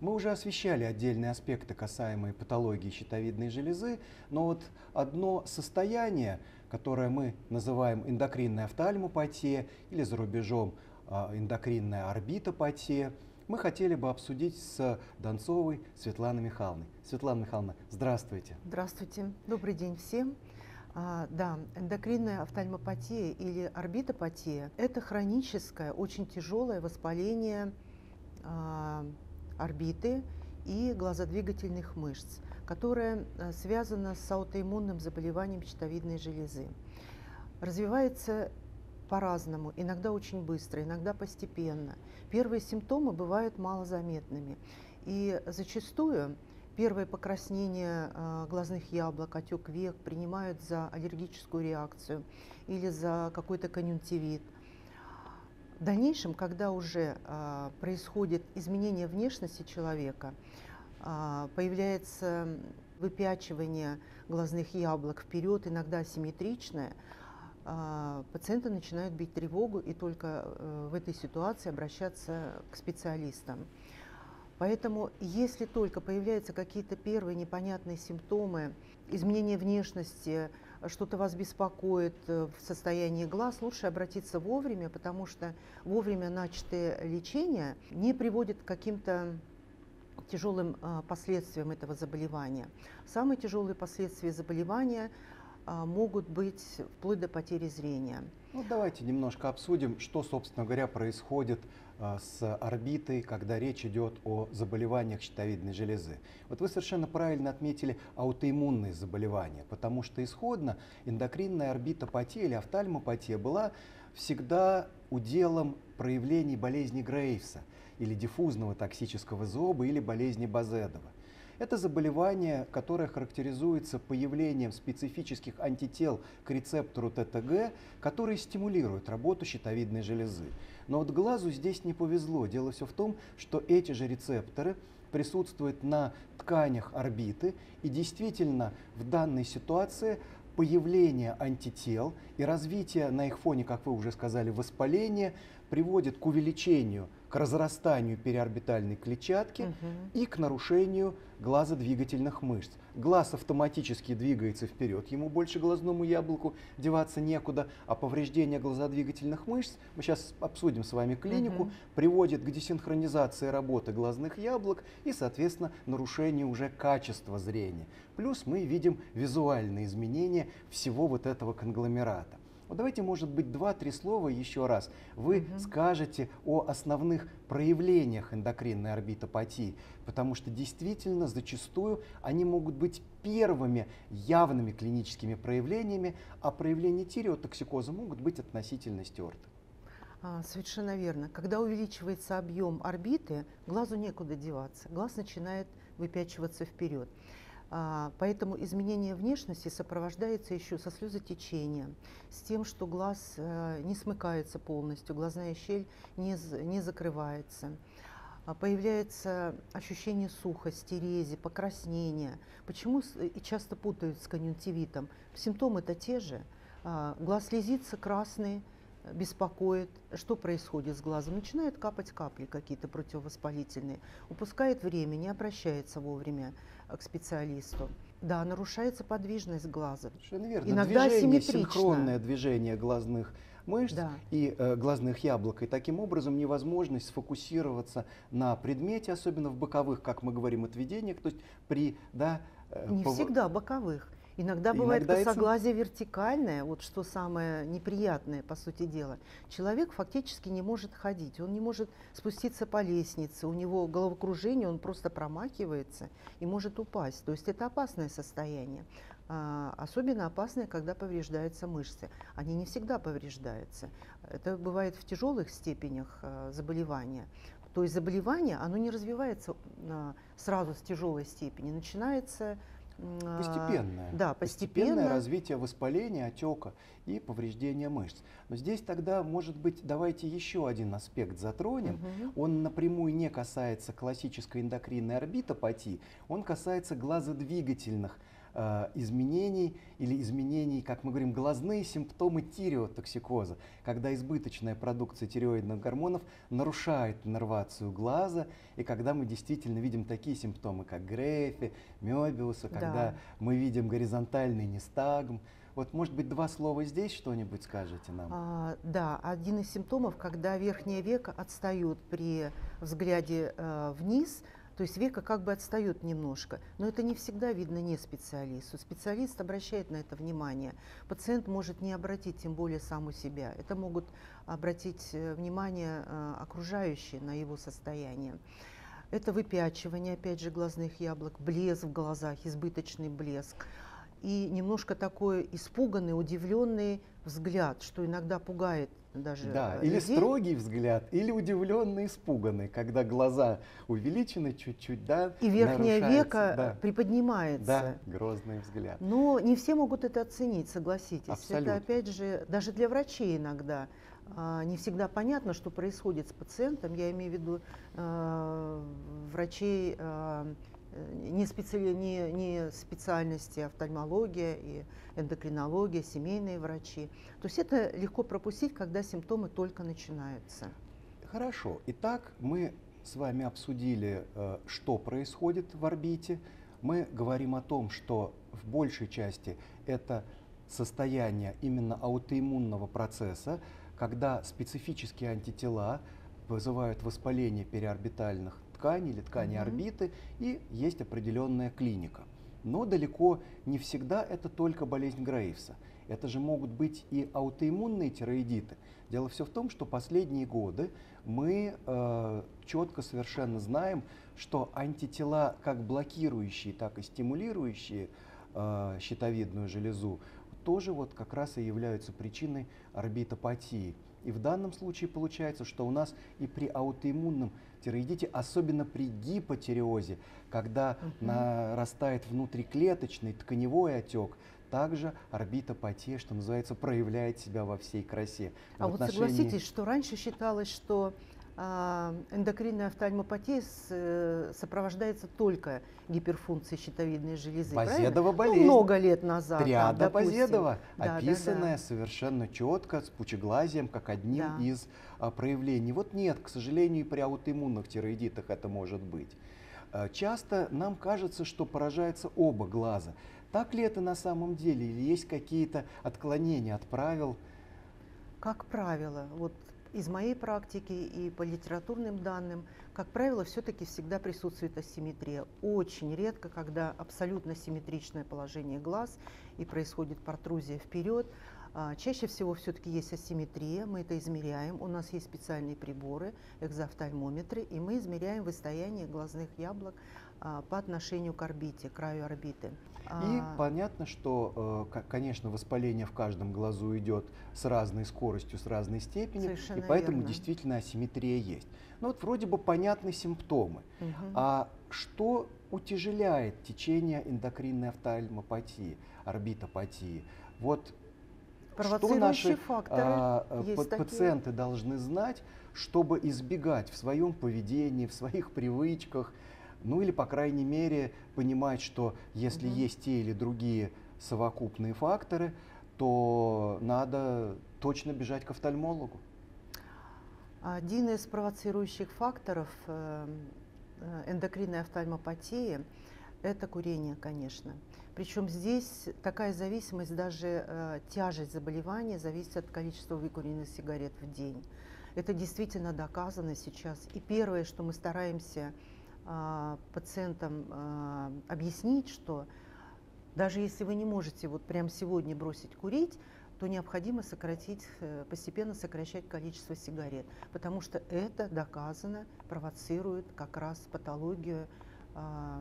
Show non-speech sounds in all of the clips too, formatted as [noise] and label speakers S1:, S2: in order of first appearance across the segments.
S1: Мы уже освещали отдельные аспекты, касаемые патологии щитовидной железы, но вот одно состояние, которое мы называем эндокринная офтальмопатия или за рубежом а, эндокринная орбитопатия, мы хотели бы обсудить с Донцовой Светланой Михайловной. Светлана Михайловна, здравствуйте.
S2: Здравствуйте, добрый день всем. А, да, эндокринная офтальмопатия или орбитопатия – это хроническое, очень тяжелое воспаление а, орбиты и глазодвигательных мышц, которое а, связано с аутоиммунным заболеванием щитовидной железы. Развивается по-разному, иногда очень быстро, иногда постепенно. Первые симптомы бывают малозаметными. И зачастую Первое покраснение э, глазных яблок, отек век принимают за аллергическую реакцию или за какой-то конъюнктивит. В дальнейшем, когда уже э, происходит изменение внешности человека, э, появляется выпячивание глазных яблок вперед, иногда асимметричное, пациенты начинают бить тревогу и только в этой ситуации обращаться к специалистам. Поэтому, если только появляются какие-то первые непонятные симптомы, изменение внешности, что-то вас беспокоит э, в состоянии глаз, лучше обратиться вовремя, потому что вовремя начатое лечение не приводит к каким-то тяжелым а, последствиям этого заболевания. Самые тяжелые последствия заболевания могут быть вплоть до потери зрения.
S1: Ну, давайте немножко обсудим, что, собственно говоря, происходит а, с орбитой, когда речь идет о заболеваниях щитовидной железы. Вот вы совершенно правильно отметили аутоиммунные заболевания, потому что исходно эндокринная орбитопатия или офтальмопатия была всегда уделом проявлений болезни Грейвса или диффузного токсического зоба или болезни Базедова. Это заболевание, которое характеризуется появлением специфических антител к рецептору ТТГ, которые стимулируют работу щитовидной железы. Но вот глазу здесь не повезло. Дело все в том, что эти же рецепторы присутствуют на тканях орбиты, и действительно в данной ситуации появление антител и развитие на их фоне, как вы уже сказали, воспаления приводит к увеличению к разрастанию переорбитальной клетчатки угу. и к нарушению глазодвигательных мышц. Глаз автоматически двигается вперед, ему больше глазному яблоку деваться некуда, а повреждение глазодвигательных мышц, мы сейчас обсудим с вами клинику, угу. приводит к десинхронизации работы глазных яблок и, соответственно, нарушению уже качества зрения. Плюс мы видим визуальные изменения всего вот этого конгломерата. Вот давайте, может быть, два-три слова еще раз. Вы угу. скажете о основных проявлениях эндокринной орбитопатии, потому что действительно зачастую они могут быть первыми явными клиническими проявлениями, а проявления тиреотоксикоза могут быть относительно стерты.
S2: А, совершенно верно. Когда увеличивается объем орбиты, глазу некуда деваться. Глаз начинает выпячиваться вперед. А, поэтому изменение внешности сопровождается еще со слезотечением, с тем, что глаз э, не смыкается полностью, глазная щель не, не закрывается. А, появляется ощущение сухости, рези, покраснения. Почему и часто путают с конъюнктивитом? Симптомы-то те же. А, глаз слезится красный, беспокоит, что происходит с глазом. Начинают капать капли какие-то противовоспалительные, упускает время, не обращается вовремя к специалисту. Да, нарушается подвижность глаза.
S1: Совершенно верно. Иногда движение, синхронное движение глазных мышц да. и э, глазных яблок. И таким образом невозможность сфокусироваться на предмете, особенно в боковых, как мы говорим, отведениях, то есть при... Да,
S2: э, Не пов... всегда боковых. Иногда бывает Иногда косоглазие это... вертикальное, вот что самое неприятное, по сути дела. Человек фактически не может ходить, он не может спуститься по лестнице, у него головокружение, он просто промакивается и может упасть. То есть это опасное состояние. А, особенно опасное, когда повреждаются мышцы. Они не всегда повреждаются. Это бывает в тяжелых степенях а, заболевания. То есть заболевание, оно не развивается а, сразу с тяжелой степени, начинается
S1: постепенное. Да, постепенно. постепенное развитие воспаления, отека и повреждения мышц. Но здесь тогда, может быть, давайте еще один аспект затронем. Угу. Он напрямую не касается классической эндокринной орбитопатии, он касается глазодвигательных э, изменений или изменений, как мы говорим, глазные симптомы тиреотоксикоза, когда избыточная продукция тиреоидных гормонов нарушает иннервацию глаза, и когда мы действительно видим такие симптомы, как Грефи, Мёбиуса, когда да. мы видим горизонтальный нестагм. Вот, может быть, два слова здесь что-нибудь скажете нам?
S2: А, да, один из симптомов, когда верхнее веко отстает при взгляде э, вниз, то есть века как бы отстает немножко, но это не всегда видно не специалисту. Специалист обращает на это внимание. Пациент может не обратить, тем более сам у себя. Это могут обратить э, внимание э, окружающие на его состояние. Это выпячивание, опять же, глазных яблок, блеск в глазах, избыточный блеск и немножко такой испуганный, удивленный взгляд, что иногда пугает даже
S1: Да, людей. или строгий взгляд, или удивленный, испуганный, когда глаза увеличены чуть-чуть, да,
S2: И верхнее веко да. приподнимается.
S1: Да, грозный взгляд.
S2: Но не все могут это оценить, согласитесь. Абсолютно. Это опять же, даже для врачей иногда а, не всегда понятно, что происходит с пациентом. Я имею в виду э, врачей э, не, специали, не, не специальности офтальмология и эндокринология, семейные врачи. То есть это легко пропустить, когда симптомы только начинаются.
S1: Хорошо. Итак, мы с вами обсудили, э, что происходит в орбите. Мы говорим о том, что в большей части это состояние именно аутоиммунного процесса, когда специфические антитела вызывают воспаление переорбитальных ткани или ткани угу. орбиты, и есть определенная клиника. Но далеко не всегда это только болезнь Грейвса. Это же могут быть и аутоиммунные тироидиты. Дело все в том, что последние годы мы э, четко совершенно знаем, что антитела, как блокирующие, так и стимулирующие э, щитовидную железу, тоже вот как раз и являются причиной орбитопатии. И в данном случае получается, что у нас и при аутоиммунном тироидите, особенно при гипотиреозе, когда угу. нарастает внутриклеточный тканевой отек, также орбитопатия, что называется, проявляет себя во всей красе.
S2: А вот отношении... согласитесь, что раньше считалось, что эндокринная офтальмопатия э, сопровождается только гиперфункцией щитовидной железы.
S1: Базедова ну, болезнь.
S2: Ну, много лет назад.
S1: Триада да, Базедова, да, описанная да, да. совершенно четко, с пучеглазием, как одним да. из а, проявлений. Вот нет, к сожалению, при аутоиммунных тироидитах это может быть. А, часто нам кажется, что поражается оба глаза. Так ли это на самом деле или есть какие-то отклонения от правил?
S2: Как правило, вот из моей практики и по литературным данным, как правило, все-таки всегда присутствует асимметрия. Очень редко, когда абсолютно симметричное положение глаз и происходит протрузия вперед. А, чаще всего все-таки есть асимметрия, мы это измеряем. У нас есть специальные приборы, экзофтальмометры, и мы измеряем выстояние глазных яблок по отношению к орбите, краю орбиты.
S1: И а. понятно, что, э, конечно, воспаление в каждом глазу идет с разной скоростью, с разной степенью, Совершенно и поэтому верно. действительно асимметрия есть. Ну вот вроде бы понятны симптомы. Угу. А что утяжеляет течение эндокринной офтальмопатии, орбитопатии? Вот что наши
S2: факторы а, есть
S1: пациенты такие. должны знать, чтобы избегать в своем поведении, в своих привычках ну или, по крайней мере, понимать, что если угу. есть те или другие совокупные факторы, то надо точно бежать к офтальмологу.
S2: Один из провоцирующих факторов э, эндокринной офтальмопатии – это курение, конечно. Причем здесь такая зависимость, даже э, тяжесть заболевания зависит от количества выкуренных сигарет в день. Это действительно доказано сейчас. И первое, что мы стараемся пациентам а, объяснить, что даже если вы не можете вот прямо сегодня бросить курить, то необходимо сократить, э, постепенно сокращать количество сигарет, потому что это доказано провоцирует как раз патологию э,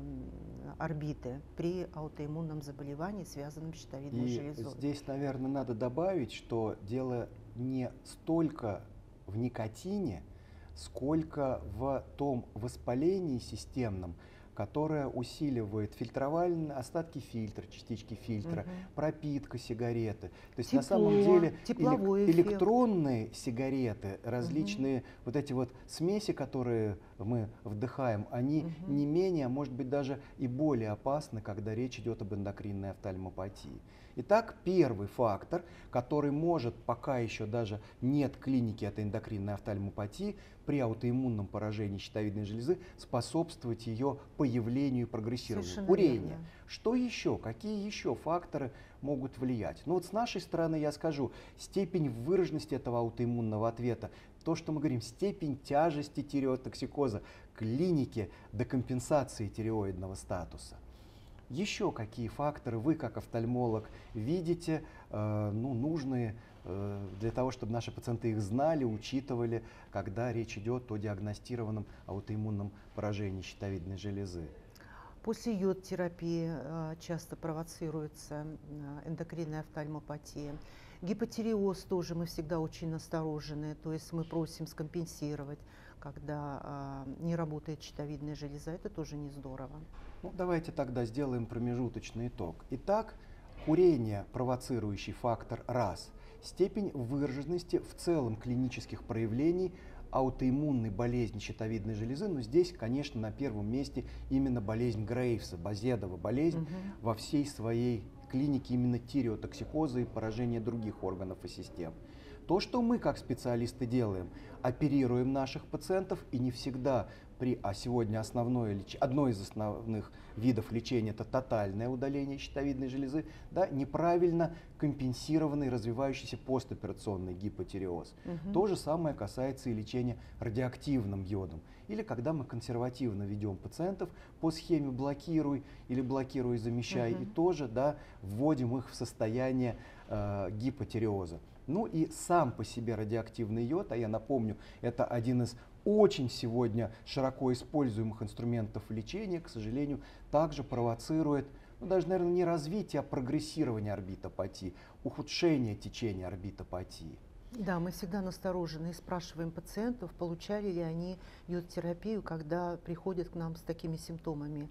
S2: орбиты при аутоиммунном заболевании, связанном с щитовидной
S1: И
S2: железой.
S1: Здесь, наверное, надо добавить, что дело не столько в никотине, сколько в том воспалении системном, которое усиливает фильтровальные остатки фильтра, частички фильтра, угу. пропитка сигареты. То есть Тепло, на самом деле элек- электронные сигареты, различные угу. вот эти вот смеси, которые мы вдыхаем, они угу. не менее, может быть даже и более опасны, когда речь идет об эндокринной офтальмопатии. Итак, первый фактор, который может, пока еще даже нет клиники этой эндокринной офтальмопатии, при аутоиммунном поражении щитовидной железы способствовать ее появлению и прогрессированию. Совершенно Курение. Верно. Что еще? Какие еще факторы могут влиять? Ну вот с нашей стороны я скажу, степень выраженности этого аутоиммунного ответа, то, что мы говорим, степень тяжести тиреотоксикоза, клиники декомпенсации тиреоидного статуса. Еще какие факторы вы, как офтальмолог, видите, э, ну, нужные э, для того, чтобы наши пациенты их знали, учитывали, когда речь идет о диагностированном аутоиммунном поражении щитовидной железы?
S2: После йод-терапии э, часто провоцируется э, эндокринная офтальмопатия. Гипотиреоз тоже мы всегда очень насторожены, то есть мы просим скомпенсировать, когда э, не работает щитовидная железа, это тоже не здорово.
S1: Ну, давайте тогда сделаем промежуточный итог. Итак, курение провоцирующий фактор раз, степень выраженности в целом клинических проявлений – аутоиммунной болезни щитовидной железы, но здесь, конечно, на первом месте именно болезнь Грейвса, Базедова болезнь угу. во всей своей клинике именно тиреотоксикоза и поражения других органов и систем. То, что мы как специалисты делаем, оперируем наших пациентов и не всегда при, а сегодня основное, одно из основных видов лечения это тотальное удаление щитовидной железы, да, неправильно компенсированный развивающийся постоперационный гипотиреоз. Угу. То же самое касается и лечения радиоактивным йодом. Или когда мы консервативно ведем пациентов по схеме блокируй или блокируй замещай, угу. и тоже да, вводим их в состояние э, гипотиреоза. Ну и сам по себе радиоактивный йод, а я напомню, это один из очень сегодня широко используемых инструментов лечения, к сожалению, также провоцирует, ну, даже, наверное, не развитие, а прогрессирование орбитопатии, ухудшение течения орбитопатии.
S2: Да, мы всегда насторожены и спрашиваем пациентов, получали ли они йод-терапию, когда приходят к нам с такими симптомами.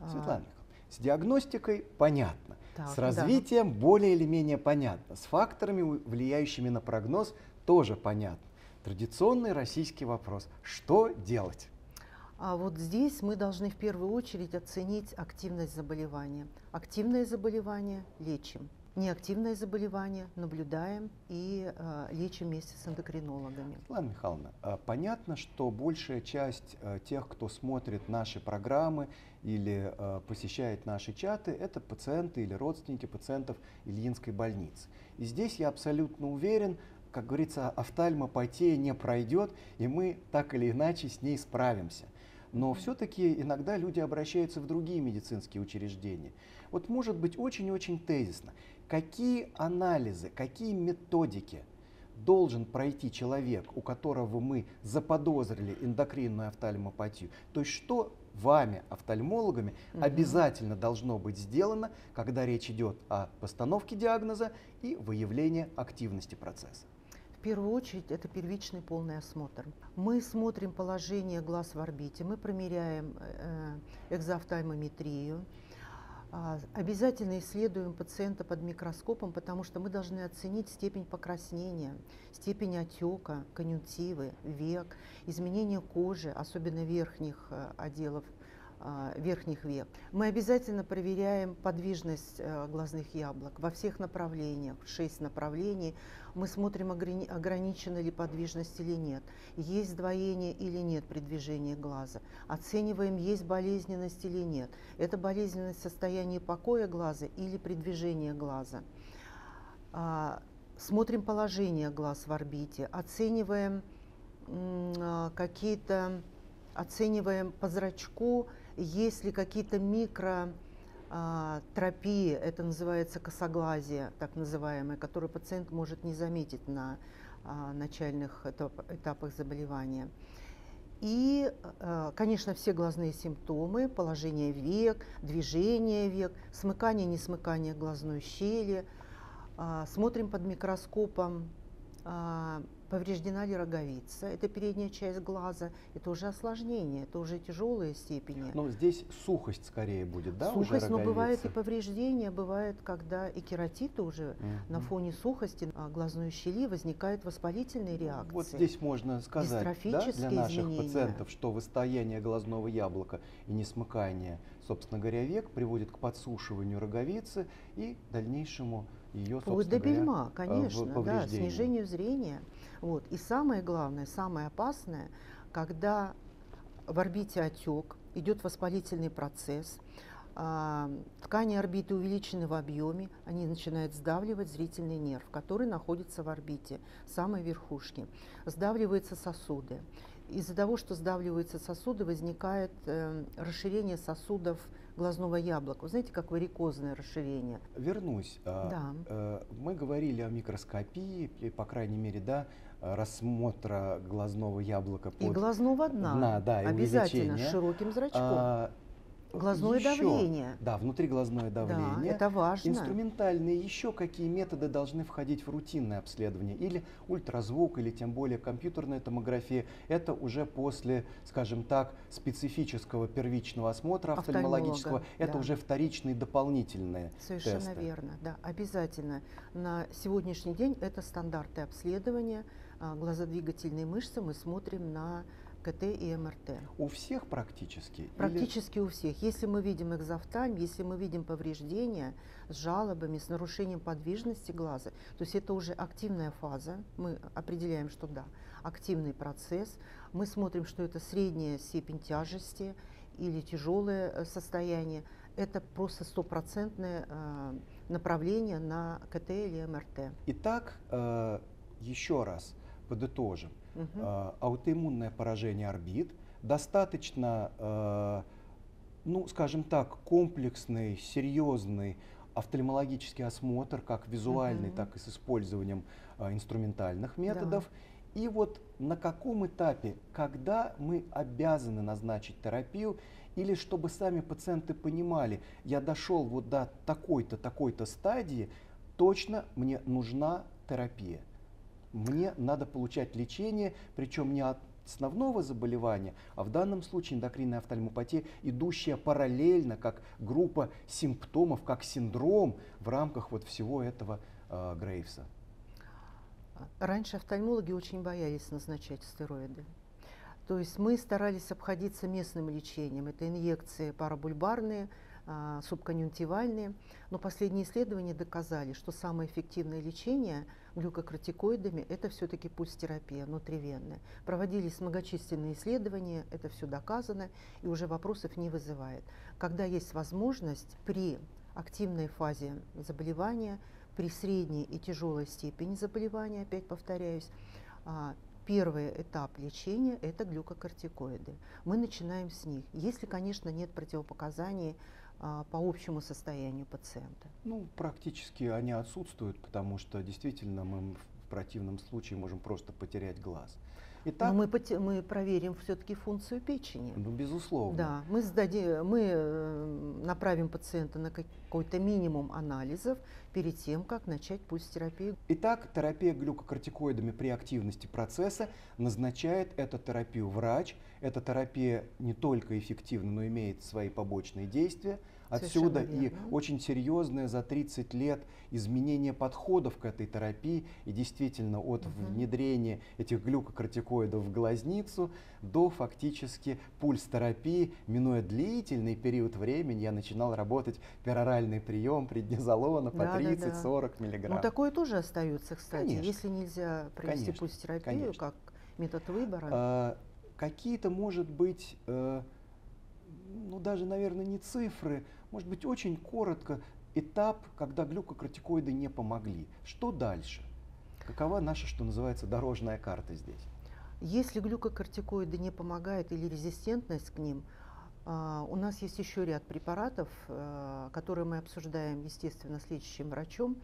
S1: А, Светлана с диагностикой понятно, так, с развитием да. более или менее понятно, с факторами, влияющими на прогноз, тоже понятно. Традиционный российский вопрос. Что делать?
S2: А вот здесь мы должны в первую очередь оценить активность заболевания. Активное заболевание лечим. Неактивное заболевание наблюдаем и э, лечим вместе с эндокринологами.
S1: Ладно, Михайловна, а понятно, что большая часть э, тех, кто смотрит наши программы или э, посещает наши чаты, это пациенты или родственники пациентов Ильинской больницы. И здесь я абсолютно уверен, как говорится, офтальмопатия не пройдет, и мы так или иначе с ней справимся. Но все-таки иногда люди обращаются в другие медицинские учреждения. Вот может быть очень-очень тезисно, какие анализы, какие методики должен пройти человек, у которого мы заподозрили эндокринную офтальмопатию? То есть что вами, офтальмологами, угу. обязательно должно быть сделано, когда речь идет о постановке диагноза и выявлении активности процесса?
S2: В первую очередь это первичный полный осмотр. Мы смотрим положение глаз в орбите, мы промеряем э, экзоофтальмометрию, а, Обязательно исследуем пациента под микроскопом, потому что мы должны оценить степень покраснения, степень отека, конъюнктивы, век, изменение кожи, особенно верхних э, отделов а, верхних век. Мы обязательно проверяем подвижность э, глазных яблок во всех направлениях, шесть направлений. Мы смотрим, ограничена ли подвижность или нет, есть двоение или нет при движении глаза. Оцениваем, есть болезненность или нет. Это болезненность в состоянии покоя глаза или при движении глаза. А, смотрим положение глаз в орбите, оцениваем а, какие-то, оцениваем по зрачку, есть ли какие-то микро а, тропии, это называется косоглазие, так называемое, которое пациент может не заметить на а, начальных этапах заболевания. И, а, конечно, все глазные симптомы, положение век, движение век, смыкание, несмыкание глазной щели. Смотрим под микроскопом повреждена ли роговица, это передняя часть глаза, это уже осложнение, это уже тяжелые степени.
S1: Но здесь сухость скорее будет, да?
S2: Сухость,
S1: уже
S2: но бывает и
S1: роговицы?
S2: повреждения, бывает, когда и кератиты уже
S1: Мгм.
S2: на фоне сухости а, глазной щели возникают воспалительные реакции.
S1: Вот здесь можно сказать да, для наших
S2: изменения.
S1: пациентов, что выстояние глазного яблока и несмыкание, собственно говоря, век приводит к подсушиванию роговицы и дальнейшему ее,
S2: Вплоть до бельма,
S1: в-
S2: конечно, да, снижению зрения. Вот. И самое главное, самое опасное, когда в орбите отек, идет воспалительный процесс, а, ткани орбиты увеличены в объеме, они начинают сдавливать зрительный нерв, который находится в орбите, самой верхушке. Сдавливаются сосуды. Из-за того, что сдавливаются сосуды, возникает э, расширение сосудов глазного яблока. Вы знаете, как варикозное расширение.
S1: Вернусь. А,
S2: Да.
S1: э, Мы говорили о микроскопии, по крайней мере, да, рассмотра глазного яблока
S2: И
S1: под
S2: глазного дна.
S1: дна, да, и
S2: Обязательно с широким зрачком.
S1: А,
S2: Глазное
S1: еще-
S2: давление.
S1: Да, внутриглазное давление.
S2: Да, это важно.
S1: Инструментальные еще какие методы должны входить в рутинное обследование? Или ультразвук, или тем более компьютерная томография. Это уже после, скажем так, специфического первичного осмотра офтальмологического. Это
S2: да.
S1: уже вторичные дополнительные
S2: Совершенно
S1: тесты.
S2: верно, да, обязательно. На сегодняшний день это стандарты обследования а, глазодвигательной мышцы. Мы смотрим на КТ и МРТ.
S1: У всех практически? Или-
S2: Практически у всех. Если мы видим экзофтальм, если мы видим повреждения с жалобами, с нарушением подвижности глаза, то есть это уже активная фаза, мы определяем, что да, активный процесс. Мы смотрим, что это средняя степень тяжести или тяжелое э, состояние. Это просто стопроцентное э, направление на КТ или МРТ.
S1: Итак, э, еще раз подытожим. Э, аутоиммунное поражение орбит, достаточно, э, ну, скажем так, комплексный, серьезный офтальмологический осмотр, как визуальный,
S2: Мгм.
S1: так и с использованием э, инструментальных методов. И вот на каком этапе, когда мы обязаны назначить терапию, или чтобы сами пациенты понимали, я дошел вот до такой-то, такой-то стадии, точно мне нужна терапия. Мне надо получать лечение, причем не от основного заболевания, а в данном случае эндокринная офтальмопатия, идущая параллельно как группа симптомов, как синдром в рамках вот всего этого э, Грейвса.
S2: Раньше офтальмологи очень боялись назначать стероиды. То есть мы старались обходиться местным лечением. Это инъекции парабульбарные, субконъюнктивальные. Но последние исследования доказали, что самое эффективное лечение глюкокортикоидами – это все-таки пульстерапия внутривенная. Проводились многочисленные исследования, это все доказано и уже вопросов не вызывает. Когда есть возможность при активной фазе заболевания, при средней и тяжелой степени заболевания, опять повторяюсь, а, первый этап лечения – это глюкокортикоиды. Мы начинаем с них, если, конечно, нет противопоказаний а, по общему состоянию пациента.
S1: Ну, практически они отсутствуют, потому что действительно мы в противном случае можем просто потерять глаз. Итак,
S2: Но мы, поте- мы проверим все-таки функцию печени.
S1: ну, безусловно.
S2: Да, мы, сдади- мы э, направим пациента на какой-то минимум анализов перед тем, как начать пульстерапию.
S1: Итак, терапия глюкокортикоидами при активности процесса назначает эту терапию врач. Эта терапия не только эффективна, но имеет свои побочные действия. Отсюда и очень серьезное за 30 лет изменение подходов к этой терапии. И действительно от
S2: Мгм.
S1: внедрения этих глюкокортикоидов в глазницу до фактически пульс-терапии, минуя длительный период времени, я начинал работать пероральный прием преднизолона по
S2: Да, да, да.
S1: 30-40 миллиграмм.
S2: Ну, такое тоже остается, кстати.
S1: Конечно.
S2: Если нельзя провести
S1: Конечно,
S2: пульстерапию
S1: конечно.
S2: как метод выбора.
S1: А, Какие-то, может быть, э, ну даже, наверное, не цифры, может быть, очень коротко, этап, когда глюкокортикоиды не помогли. Что дальше? Какова наша, что называется, дорожная карта здесь?
S2: Если глюкокортикоиды не помогают или резистентность к ним, а, у нас есть еще ряд препаратов, а, которые мы обсуждаем, естественно, с лечащим врачом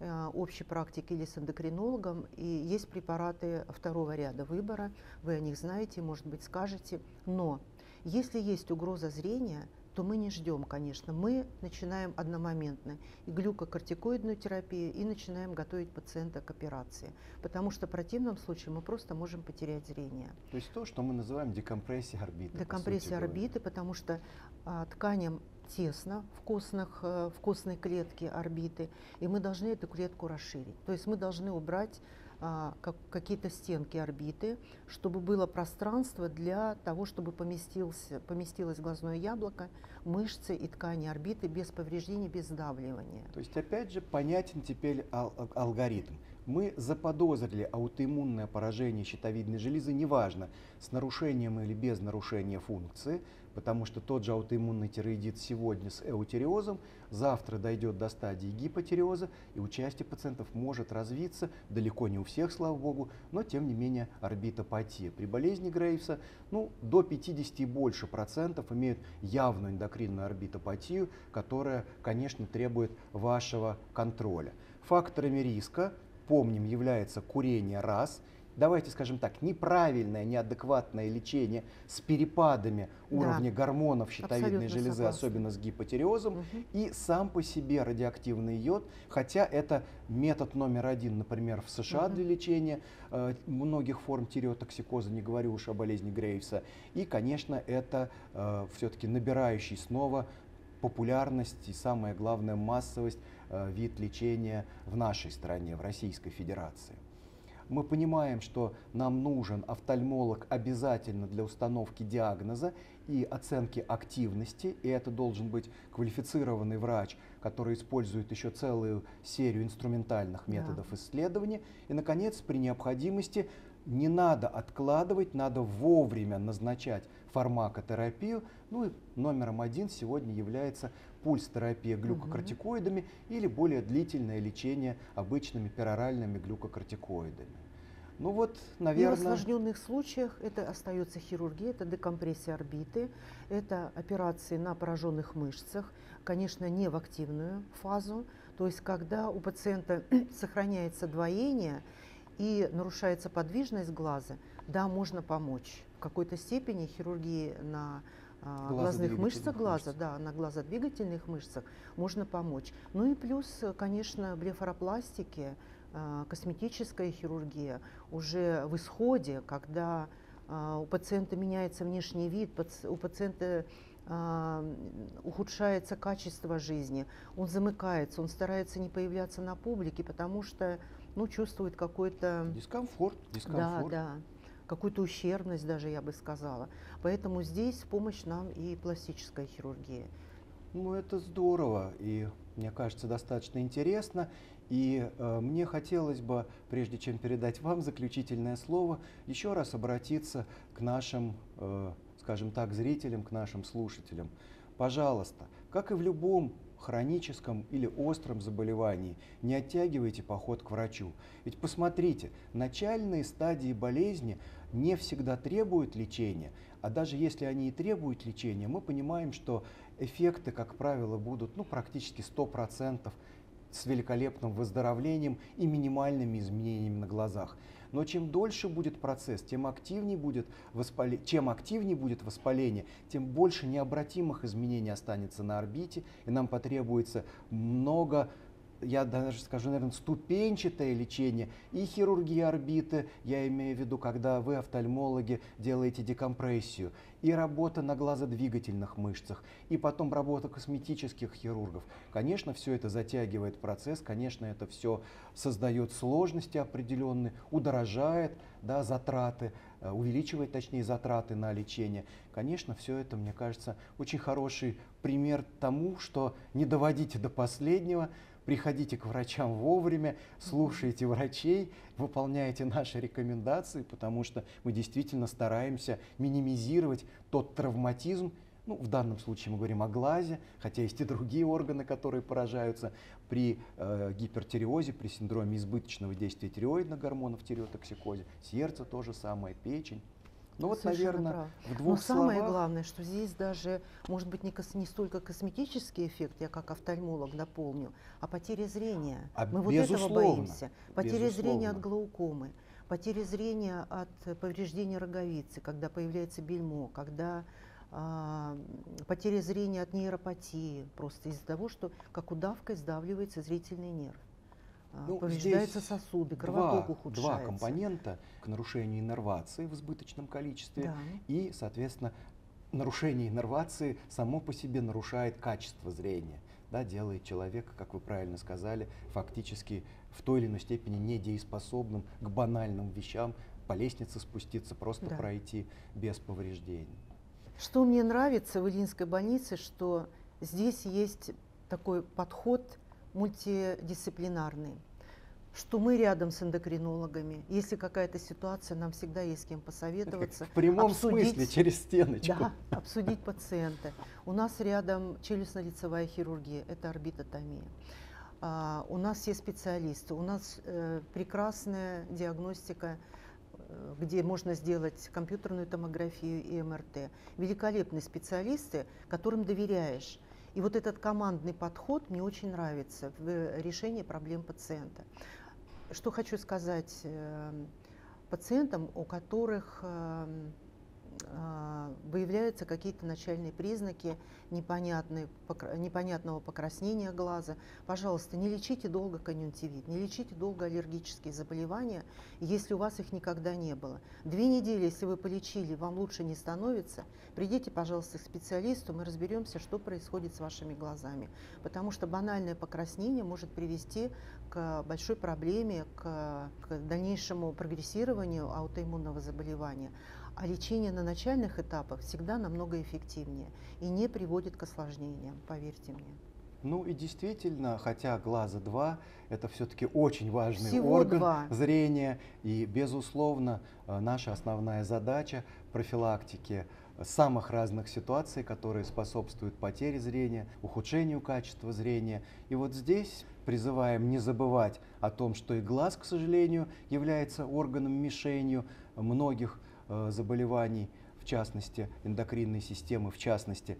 S2: а, общей практики или с эндокринологом. И есть препараты второго ряда выбора, вы о них знаете, может быть, скажете. Но если есть угроза зрения, то мы не ждем, конечно. Мы начинаем одномоментно и глюкокортикоидную терапию, и начинаем готовить пациента к операции. Потому что в противном случае мы просто можем потерять зрение.
S1: То есть то, что мы называем декомпрессией орбиты.
S2: Декомпрессия орбиты, потому что а, тканям тесно в, костных, э, в костной клетке орбиты, и мы должны эту клетку расширить. То есть мы должны убрать как, какие-то стенки орбиты, чтобы было пространство для того, чтобы поместился, поместилось глазное яблоко, мышцы и ткани орбиты без повреждений, без сдавливания.
S1: То есть опять же понятен теперь ал алгоритм. Мы заподозрили аутоиммунное поражение щитовидной железы, неважно, с нарушением или без нарушения функции, потому что тот же аутоиммунный тироидит сегодня с эутериозом, завтра дойдет до стадии гипотериоза, и у части пациентов может развиться, далеко не у всех, слава богу, но тем не менее орбитопатия. При болезни Грейвса ну, до 50 и больше процентов имеют явную эндокринную орбитопатию, которая, конечно, требует вашего контроля. Факторами риска, помним, является курение раз – давайте скажем так, неправильное, неадекватное лечение с перепадами да. уровня гормонов щитовидной Абсолютно железы, согласна. особенно с гипотереозом, угу. и сам по себе радиоактивный йод, хотя это метод номер один, например, в США угу. для лечения э, многих форм тиреотоксикоза, не говорю уж о болезни Грейвса, и, конечно, это э, все-таки набирающий снова популярность и самое главное массовость э, вид лечения в нашей стране, в Российской Федерации мы понимаем, что нам нужен офтальмолог обязательно для установки диагноза и оценки активности, и это должен быть квалифицированный врач, который использует еще целую серию инструментальных методов да. исследования. И, наконец, при необходимости не надо откладывать, надо вовремя назначать фармакотерапию. Ну и номером один сегодня является пульс-терапия глюкокортикоидами угу. или более длительное лечение обычными пероральными глюкокортикоидами.
S2: Ну вот, наверное... И в осложненных случаях это остается хирургия, это декомпрессия орбиты, это операции на пораженных мышцах, конечно, не в активную фазу, то есть когда у пациента [clears throat] сохраняется двоение и нарушается подвижность глаза, да, можно помочь. В какой-то степени хирургии на а, глазных мышцах глаза, мышц. да, на глазодвигательных мышцах можно помочь. Ну и плюс, конечно, блефаропластики, а, косметическая хирургия уже в исходе, когда а, у пациента меняется внешний вид, у пациента ухудшается качество жизни, он замыкается, он старается не появляться на публике, потому что ну, чувствует какой-то...
S1: Дискомфорт, дискомфорт.
S2: Да, да какую-то ущербность даже, я бы сказала. Поэтому здесь помощь нам и пластическая хирургия.
S1: Ну, это здорово, и мне кажется, достаточно интересно. И э, мне хотелось бы, прежде чем передать вам заключительное слово, еще раз обратиться к нашим, э, скажем так, зрителям, к нашим слушателям. Пожалуйста, как и в любом хроническом или остром заболевании, не оттягивайте поход к врачу. Ведь посмотрите, начальные стадии болезни не всегда требуют лечения, а даже если они и требуют лечения, мы понимаем, что эффекты, как правило, будут ну, практически 100% с великолепным выздоровлением и минимальными изменениями на глазах. Но чем дольше будет процесс, тем активнее будет воспале... чем активнее будет воспаление, тем больше необратимых изменений останется на орбите, и нам потребуется много я даже скажу, наверное, ступенчатое лечение и хирургия орбиты, я имею в виду, когда вы, офтальмологи, делаете декомпрессию, и работа на глазодвигательных мышцах, и потом работа косметических хирургов. Конечно, все это затягивает процесс, конечно, это все создает сложности определенные, удорожает да, затраты, э, увеличивает, точнее, затраты на лечение. Конечно, все это, мне кажется, очень хороший пример тому, что не доводите до последнего, приходите к врачам вовремя, слушайте врачей, выполняйте наши рекомендации, потому что мы действительно стараемся минимизировать тот травматизм, ну, в данном случае мы говорим о глазе, хотя есть и другие органы, которые поражаются при э, гипертиреозе, при синдроме избыточного действия тиреоидных гормонов, тиреотоксикозе, сердце то же самое, печень.
S2: Ну вот, наверное, прав. в двух Но самое словах... главное, что здесь даже, может быть, не, кос, не столько косметический эффект, я как офтальмолог дополню, а потеря зрения.
S1: А
S2: Мы вот этого боимся. Потеря безусловно. зрения от глаукомы, потеря зрения от повреждения роговицы, когда появляется бельмо, когда а, потеря зрения от нейропатии, просто из-за того, что как удавкой сдавливается зрительный нерв. А, ну, Повреждаются сосуды, кровоток два, ухудшается.
S1: Два компонента к нарушению иннервации в избыточном количестве да. и, соответственно, нарушение иннервации само по себе нарушает качество зрения, да, делает человека, как вы правильно сказали, фактически в той или иной степени недееспособным к банальным вещам, по лестнице спуститься, просто да. пройти без повреждений.
S2: Что мне нравится в Ильинской больнице, что здесь есть такой подход мультидисциплинарный что мы рядом с эндокринологами. Если какая-то ситуация, нам всегда есть с кем посоветоваться. [laughs]
S1: В прямом обсудить, смысле, через стеночку.
S2: Да, обсудить пациента. У нас рядом челюстно-лицевая хирургия, это орбитотомия. А, у нас есть специалисты, у нас э, прекрасная диагностика э, где можно сделать компьютерную томографию и МРТ. Великолепные специалисты, которым доверяешь. И вот этот командный подход мне очень нравится в решении проблем пациента. Что хочу сказать эм, пациентам, у которых эм, выявляются какие-то начальные признаки непонятного покраснения глаза. Пожалуйста, не лечите долго конъюнктивит, не лечите долго аллергические заболевания, если у вас их никогда не было. Две недели, если вы полечили, вам лучше не становится, придите, пожалуйста, к специалисту, мы разберемся, что происходит с вашими глазами. Потому что банальное покраснение может привести к большой проблеме, к, к дальнейшему прогрессированию аутоиммунного заболевания. А лечение на начальных этапах всегда намного эффективнее и не приводит к осложнениям, поверьте мне.
S1: Ну и действительно, хотя глаза два, это все-таки очень важный
S2: Всего
S1: орган
S2: два.
S1: зрения. И, безусловно, э, наша основная задача профилактики самых разных ситуаций, которые способствуют потере зрения, ухудшению качества зрения. И вот здесь призываем не забывать о том, что и глаз, к сожалению, является органом мишенью многих заболеваний, в частности эндокринной системы, в частности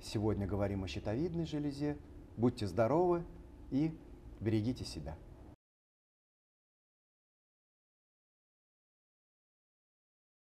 S1: сегодня говорим о щитовидной железе. Будьте здоровы и берегите себя.